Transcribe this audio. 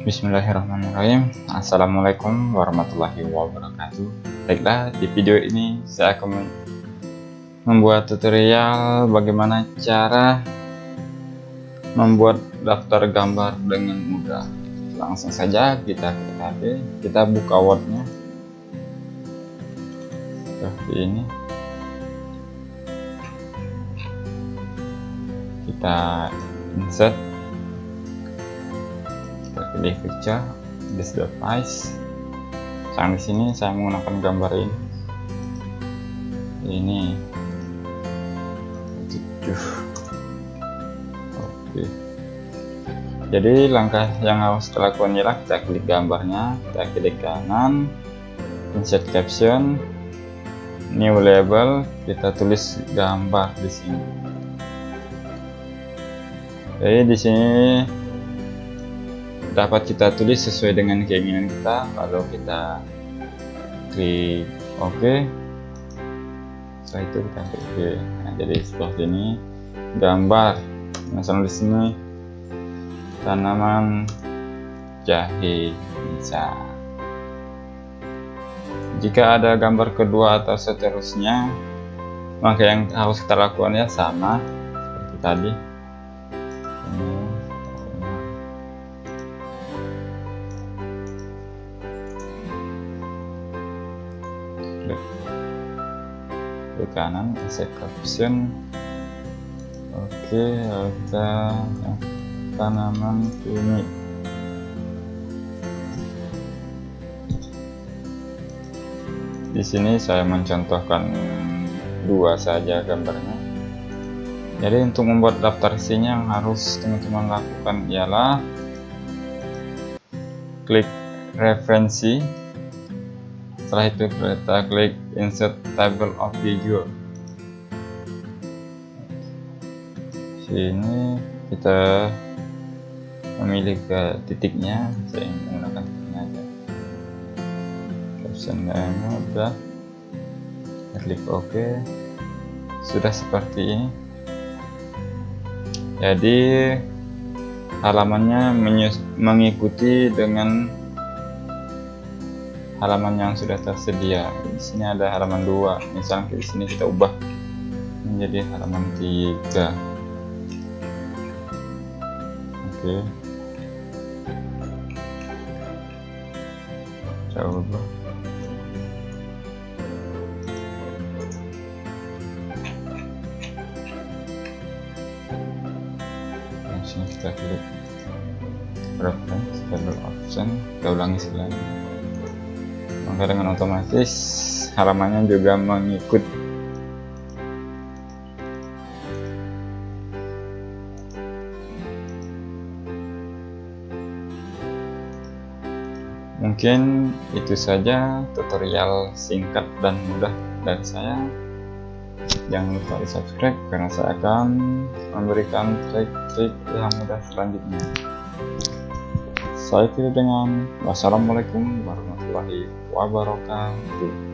Bismillahirrahmanirrahim. Assalamualaikum warahmatullahi wabarakatuh. Baiklah di video ini saya akan membuat tutorial bagaimana cara membuat daftar gambar dengan mudah. Langsung saja kita ke HP kita buka wordnya. Seperti ini. Kita insert pilih picture this device sekarang di sini saya menggunakan gambar ini. Ini. Oke. Jadi langkah yang harus kita lakukan ialah kita klik gambarnya kita klik kanan insert caption new label kita tulis gambar di sini. Jadi di sini dapat kita tulis sesuai dengan keinginan kita. Lalu kita klik OK setelah itu kita klik OK. Nah, jadi seperti ini. Gambar misalnya di sini tanaman jahe bisa. Jika ada gambar kedua atau seterusnya maka yang harus kita lakukan ya sama seperti tadi ke kanan set caption. Oke kita tanaman ini. Di sini saya mencontohkan dua saja gambarnya. Jadi untuk membuat daftar isinya yang harus teman-teman lakukan ialah klik referensi setelah itu kita klik insert table of figure sini kita memilih ke titiknya saya menggunakan titiknya aja. Caption udah klik OK. Sudah seperti ini. Jadi halamannya mengikuti dengan halaman yang sudah tersedia. Di sini ada halaman dua. Misalnya di sini kita ubah menjadi halaman tiga. Oke. Coba langsung kita klik reference table option. Kita ulangi sekali maka dengan otomatis halamannya juga mengikut. Mungkin itu saja tutorial singkat dan mudah dari saya. Jangan lupa di subscribe karena saya akan memberikan trik-trik yang mudah selanjutnya saya pilih dengan wassalamualaikum warahmatullahi wabarakatuh